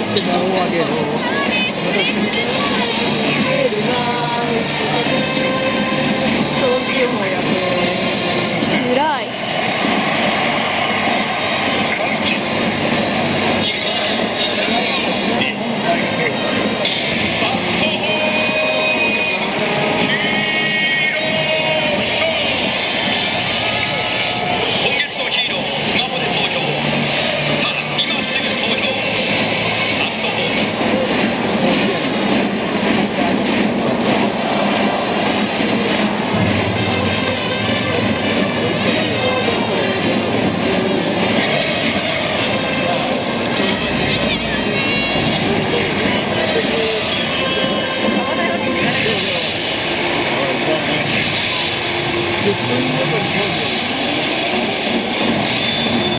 って名を上げろ